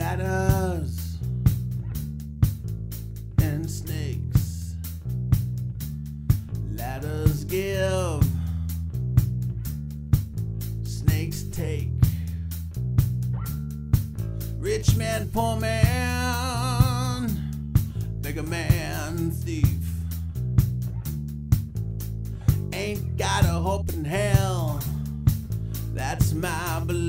ladders and snakes. Ladders give, snakes take. Rich man, poor man, beggar man, thief. Ain't got a hope in hell, that's my belief.